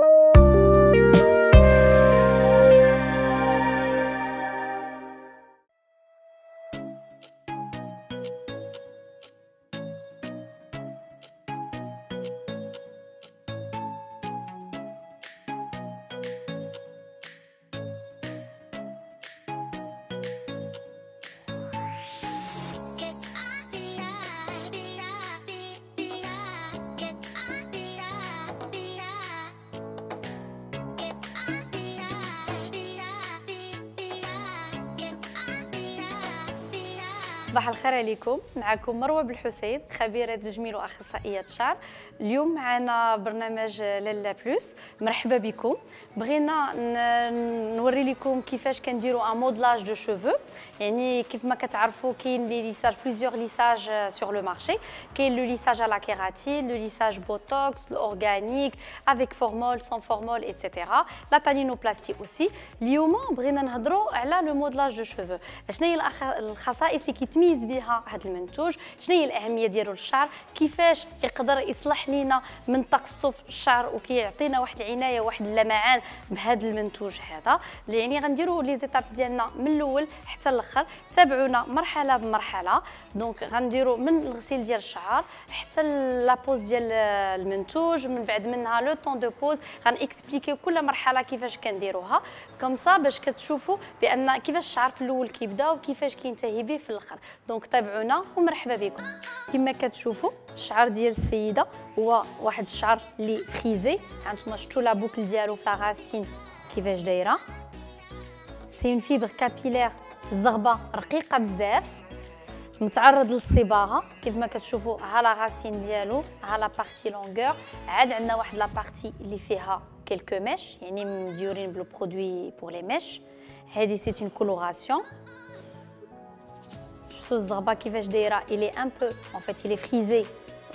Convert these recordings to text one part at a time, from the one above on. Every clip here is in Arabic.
you صباح الخير عليكم. معكم مروة بالحسين خبيرة تجميل وأخصائية شعر. اليوم معنا برنامج لالا بلوس مرحبا بكم. بغينا نوري لكم كيفاش كنديروا un modelage de cheveux يعني كيف ما كتعرفوا كاين les lissages plusieurs lissages sur le marché كاين le lissage à la kératine le lissage botox organique avec formol sans formol et cetera la taninoplastie aussi اليوم بغينا نهضروا على le modelage de cheveux شنو هي الخصائص اللي كيتميز بها هذا المنتوج؟ شنو هي الأهمية ديالو للشعر؟ كيفاش يقدر يصلح لينا من تقصف الشعر وكيعطينا واحد العناية واحد اللمعان بهذا المنتوج هذا؟ يعني غنديروا les étapes ديالنا من الأول حتى الآخر تابعونا مرحلة بمرحلة. donc غنديروا من الغسيل ديال الشعر حتى la pose ديال المنتوج من بعد منها le temps de pose غنكسبليكيو كل مرحلة كيفاش كنديروها. comme ça باش كتشوفوا بأن كيفاش الشعر في الأول كيبدأ وكيفاش كينتهي به في الآخر. donc تابعونا ومرحبا بكم. كما كتشوفوا الشعر ديال السيدة هو واحد الشعر اللي frisé. هانتوما شفتوا la boucle ديالو في racines كيفاش دايرة؟ c'est une fibre capillaire الزغبة رقيقة بزاف متعرض للصباغة. كيف ما كتشوفوا ها لا ديالو ها la partie longueur عاد عندنا واحد la partie اللي فيها quelques mèches يعني مديورين ب le produit pour les mèches هذه c'est une coloration شفتوا الزغبة كيفاش دايرة؟ elle est un peu en fait elle est frisée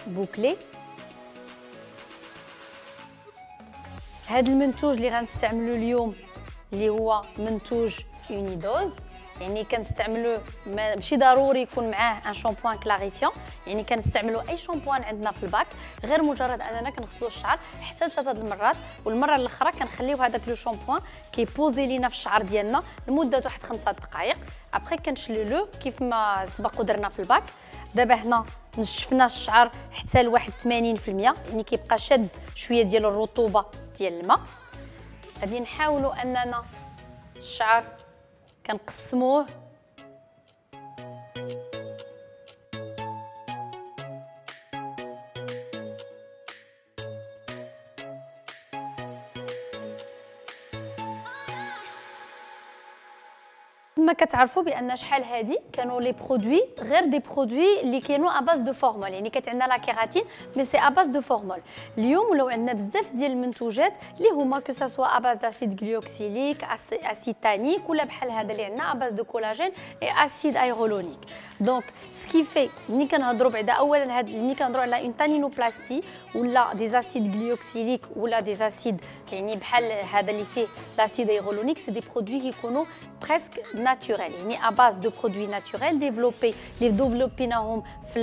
bouclée هذا المنتوج اللي غنستعملو اليوم اللي هو منتوج unidose يعني كنستعملوه ماشي ضروري يكون معاه un shampooing clarifiant يعني كنستعملوا أي شامبوان عندنا في الباك غير مجرد أننا كنغسلوا الشعر حتى ثلاثة المرات والمرة الأخرى كنخليو هذاك le shampooing كي poser لينا في الشعر ديالنا لمدة واحد خمسة دقائق ابخي كنشللوه كيف ما سبق ودرنا في الباك. دابا هنا نشفنا الشعر حتى ل 81% يعني كيبقى شاد شوية ديال الرطوبة ديال الماء. غادي نحاولوا أننا الشعر كنقسموه كما كتعرفوا بأن شحال هادي كانوا les produits غير des produits اللي كانوا à base de formol يعني كانت عندنا la kératine mais c'est à base de formol اليوم ولاو عندنا بزاف ديال المنتوجات اللي هما que ce soit à base d'acide glyoxylique acide tannique ولا بحال هذا اللي عندنا à base de collagène et acide hyaluronique donc ce qui fait ملي كنهضروا بعدا اولا هاد ملي كنهضروا على un tanninoplastie ولا des acides glyoxyliques ولا des acides يعني بحال هذا اللي فيه l'acide hyaluronique c'est des produits كيكونوا presque naturel يعني à base de produits naturels développés. اللي développ يناهم في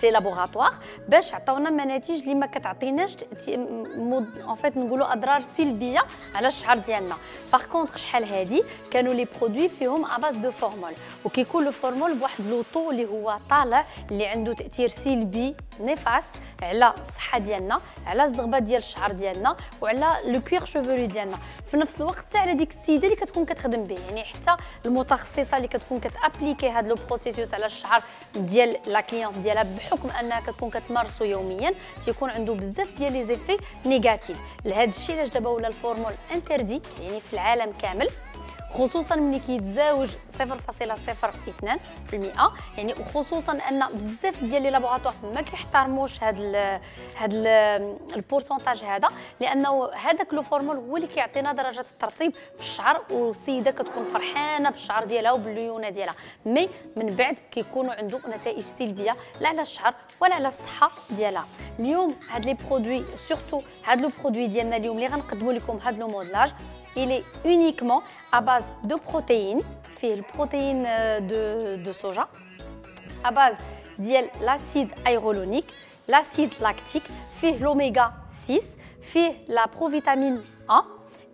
في laboratoire باش عطاونا مناتج اللي ما كتعطيناش en fait نقولوا أضرار سلبية على الشعر ديالنا. par contre شحال هادي كانوا les produits فيهم à base de formol وكيكون le formol بواحد le taux اللي هو طالع اللي عنده تأثير سلبي néfaste على الصحة ديالنا على الزغبة ديال الشعر ديالنا وعلى le cuir chevelu ديالنا. في نفس الوقت حتى على ديك السيدة اللي كتكون كتخدم به. يعني حتى المتخصصة اللي كتكون كت appliquer هذا le processus على الشعر ديال la cliente ديالها بحكم انها كتكون كتمارسو يوميا تيكون عنده بزاف ديال les effets négatifs. لهذا الشيء علاش دابا ولا ال formol interdit يعني في العالم كامل. خصوصا ملي كيتزاوج 0.02% يعني وخصوصا أن بزاف ديال les laboratoires ما كيحترموش هاد ال هاد ال pourcentage هذا لأنه هذاك le formol هو اللي كيعطينا درجة الترطيب في الشعر والسيدة كتكون فرحانة بالشعر ديالها وبالليونة ديالها. mais من بعد كيكونوا عنده نتائج سلبية لا على الشعر ولا على الصحة ديالها. اليوم هاد les produits surtout هاد le produit ديالنا اليوم اللي غنقدموا لكم هاد le modelage il est uniquement à base de protéines, فيه les protéines euh, de, de soja, à base de l'acide hyaluronique, l'acide lactique, فيه l'oméga 6, فيه la provitamine A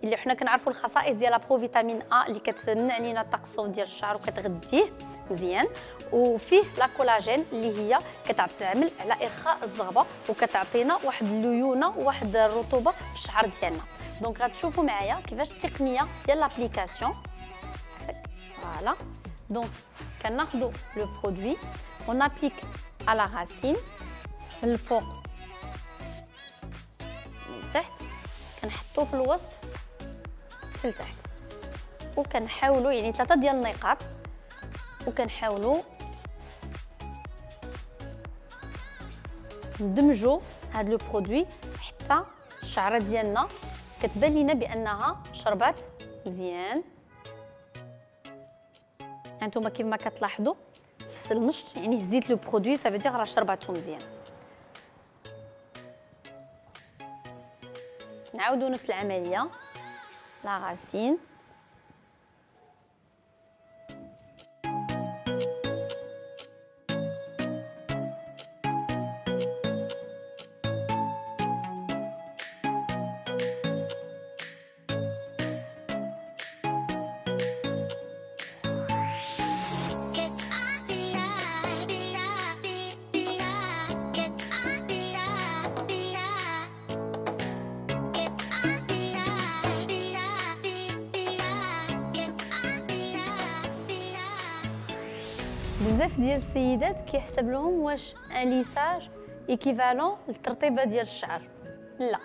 اللي حنا كنعرفوا الخصائص ديال la provitamine A اللي كتمنع علينا التقصف ديال الشعر وكتغذيه مزيان وفيه la collagène اللي هي كتعمل على ارخاء الزغبه وكتعطينا واحد الليونه وواحد الرطوبه في الشعر ديالنا donc غتشوفوا معايا كيفاش التقنيه ديال l'application voilà donc كناخذوا le produit on applique على racines من الفوق من تحت كنحطوه في الوسط في التحت وكنحاولوا يعني ثلاثة ديال النقاط وكنحاولوا ندمجوا هذا le produit حتى الشعره ديالنا كتبان لينا بأنها شربات مزيان. هانتوما كيف ما كتلاحظوا في يعني زدت le produit ça veut dire راه شرباتو مزيان. نعاودوا نفس العملية la racine. بزاف ديال السيدات كيحسب لهم واش un lissage équivalent للترطيبه ديال الشعر. لا.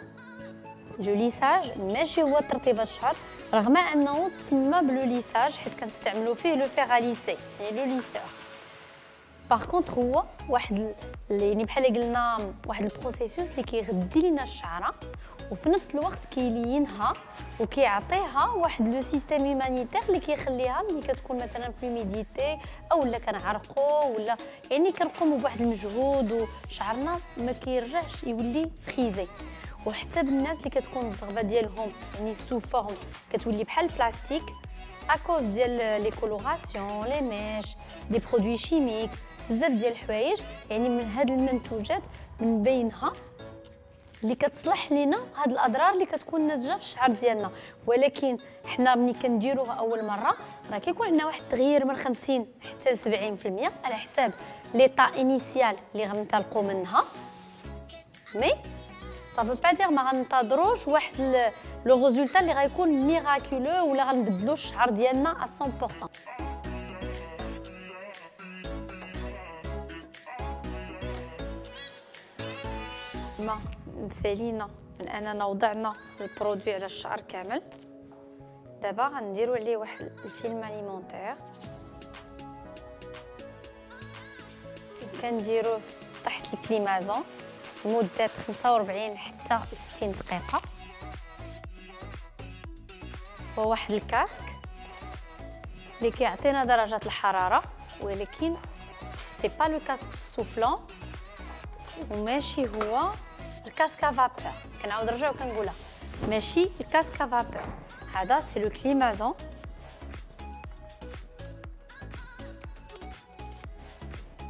le lissage ماشي هو ترطيبة الشعر رغم أنه تسمى ب le lissage حيت كنستعملوا فيه le fer à lisser يعني le lisseur par contre هو واحد يعني بحال قلنا واحد ال processus اللي كيغدي لينا الشعره وفي نفس الوقت كيلينها وكيعطيها واحد le système immunitaire اللي كيخليها ملي كتكون مثلا في l'humidité أو لا كنعرقوا ولا يعني كنقوموا بواحد المجهود وشعرنا ما كيرجعش يولي frisé. وحتى بالناس اللي كتكون الزغبه ديالهم يعني السوفهم كتولي بحال البلاستيك à cause ديال les colorations les mèches des produits chimiques بزاف ديال الحوايج. يعني من هاد المنتوجات من بينها اللي كتصلح لينا هاد الأضرار اللي كتكون ناتجة في الشعر ديالنا. ولكن حنا ملي كنديروها أول مرة راه كيكون عندنا واحد التغيير من 50 حتى ل 70% على حساب l'état initial اللي غنطلقوا منها. mais ça veut pas dire ما غنتظروش واحد le résultat اللي غيكون miraculeux ولا غنبدلو الشعر ديالنا 100% ما نسالينا من اننا وضعنا البرودوي على الشعر كامل. دابا غنديروا عليه واحد الفيلم أليمونتير. كنديروه تحت الكليمازون لمدة 45 حتى 60 دقيقة. هو واحد الكاسك اللي كيعطينا درجة الحرارة ولكن c'est pas le casque soufflant وماشي هو ال casque à vapeur كنعاود نرجع وكنقولها ماشي ال casque à vapeur هذا c'est le climazon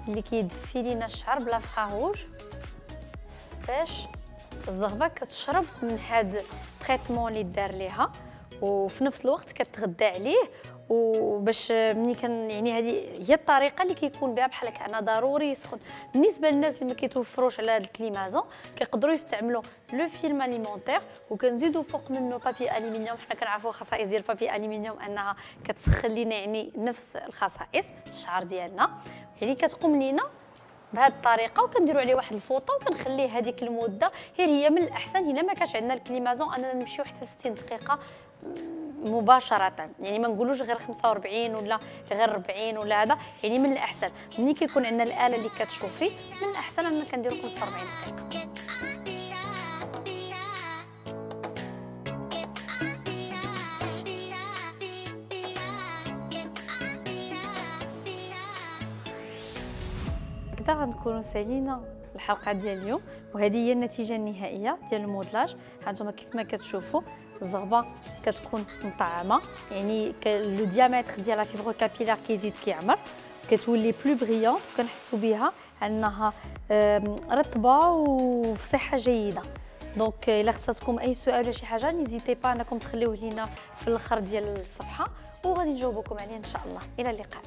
اللي كيدفي لينا الشعر ب l'infrarouge باش الزغبه كتشرب من هاد ال traitement اللي دار ليها وفي نفس الوقت كتغدى عليه وباش ملي كان يعني هذه هي الطريقة اللي كيكون بها بحال هكا. أنا ضروري يسخن. بالنسبة للناس اللي ما كيتوفروش على هذا ال climazon كيقدروا يستعملوا le film alimentaire وكنزيدوا فوق منه papier aluminium حنا كنعرفوا خصائص ديال papier aluminium أنها كتسخن لينا يعني نفس الخصائص الشعر ديالنا. يعني كتقوم لينا بهذه الطريقة وكنديروا عليه واحد الفوطة وكنخليه هذيك المدة. غير هي من الأحسن الا ما كانش عندنا ال climazon. اننا نمشيو حتى 60 دقيقة. مباشرة. يعني ما نقولوش غير 45 ولا غير 40 ولا هذا يعني من الأحسن. ملي كيكون عندنا الآلة اللي كتشوفي من الأحسن اننا كنديرو 45 دقيقة. هكذا غنكونوا سالينا الحلقة ديال اليوم وهذه هي النتيجة النهائية ديال المودلاج. هانتوما كيف ما كتشوفوا الزغبة كتكون مطعمة. يعني le diamètre ديال la fibre capillaire كيزيد كيعمر كتولي plus brillante وكنحسوا بها أنها رطبة وفي صحه جيدة. donc إلا خصاتكم أي سؤال ولا شي حاجة n'hésitez pas انكم تخليوه لينا في الأخر ديال الصفحة وغادي نجاوبكم عليه إن شاء الله. إلى اللقاء.